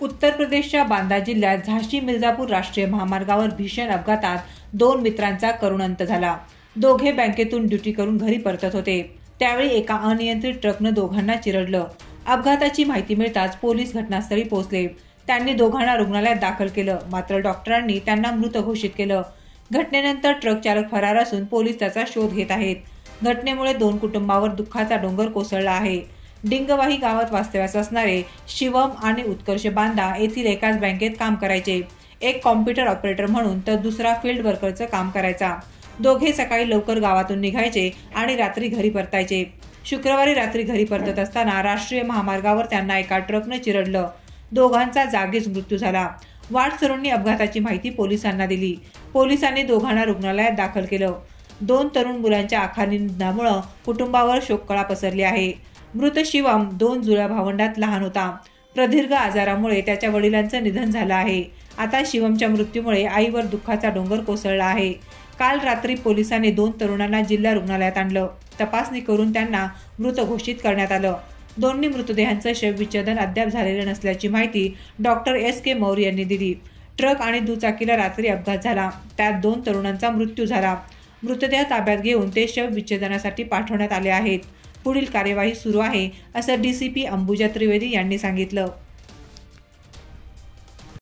उत्तर प्रदेशच्या बांदा जिल्ह्यात झाशी मिर्झापूर राष्ट्रीय महामार्गावर भीषण अपघातात दोन मित्रांचा करुण अंत झाला. दोघे बँकेतून ड्युटी करून घरी परतत होते. त्यावेळी एका अनियंत्रित ट्रकनं दोघांना चिरडलं. अपघाताची माहिती मिळताच पोलीस घटनास्थळी पोहोचले. त्यांनी दोघांना रुग्णालयात दाखल केलं. मात्र डॉक्टरांनी त्यांना मृत घोषित केलं. घटनेनंतर ट्रक चालक फरार असून पोलीस त्याचा शोध घेत आहेत. घटनेमुळे दोन कुटुंबावर दुःखाचा डोंगर कोसळला आहे. डिंगवाही गावात वास्तव्यास असणारे शिवम आणि उत्कर्ष बांदा येथील एकाच बँकेत काम करायचे. एक कॉम्प्युटर ऑपरेटर म्हणून तर दुसरा फील्ड वर्करचं काम करायचा. दोघे सकाळी लवकर गावातून निघायचे आणि रात्री घरी परतायचे. शुक्रवारी रात्री घरी परतत असताना राष्ट्रीय महामार्गावर त्यांना एका ट्रकनं चिरडलं. दोघांचा जागीच मृत्यू झाला. वाटसरूंनी अपघाताची माहिती पोलिसांना दिली. पोलिसांनी दोघांना रुग्णालयात दाखल केलं. दोन तरुण मुलांच्या आखानी निधनामुळं कुटुंबावर शोककळा पसरली आहे. मृत शिवम दोन जुळ्या भावंडात लहान होता. प्रदीर्घ आजारामुळे त्याच्या वडिलांचं निधन झालं आहे. आता शिवमच्या मृत्यूमुळे आईवर दुःखाचा डोंगर कोसळला आहे. काल रात्री पोलिसांनी दोन तरुणांना जिल्हा रुग्णालयात आणलं. तपासणी करून त्यांना मृत घोषित करण्यात आलं. दोन्ही मृतदेहांचं शवविच्छेदन अद्याप झालेलं नसल्याची माहिती डॉक्टर एस के मौर्य यांनी दिली. ट्रक आणि दुचाकीला रात्री अपघात झाला. त्यात दोन तरुणांचा मृत्यू झाला. मृतदेह ताब्यात घेऊन ते शवविच्छेदनासाठी पाठवण्यात आले आहेत. पुढील कार्यवाही सुरू आहे असं D C P Ambuja Trivedi यांनी सांगितलं.